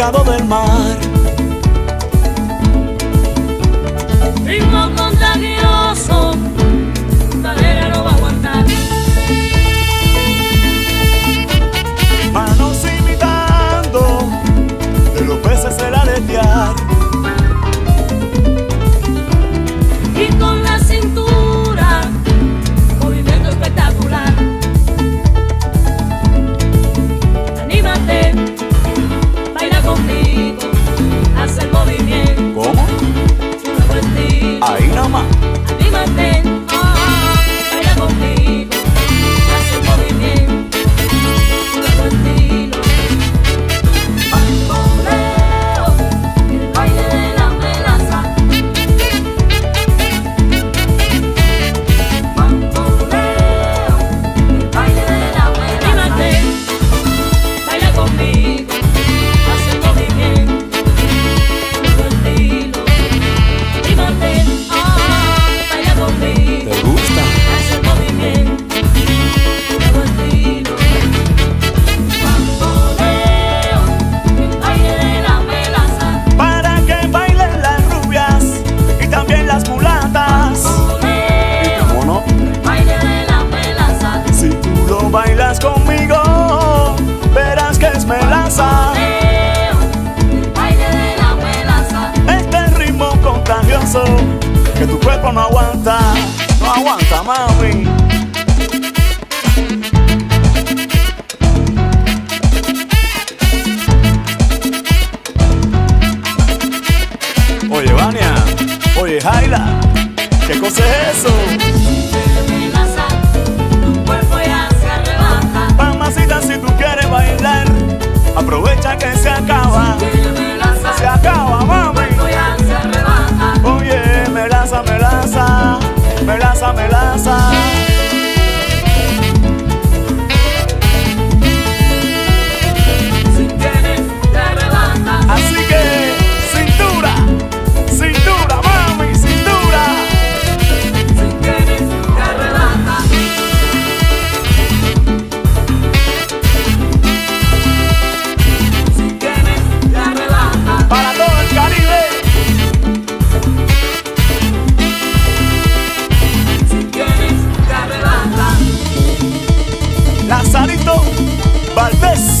pescado del mar. Ahí nomás. que tu cuerpo no aguanta, no aguanta, mami. Oye, Vania, oye, Jaila, ¿qué cosa es eso? tu cuerpo ya se rebaja. Mamacita, si tú quieres bailar, aprovecha que se acaba. casa this.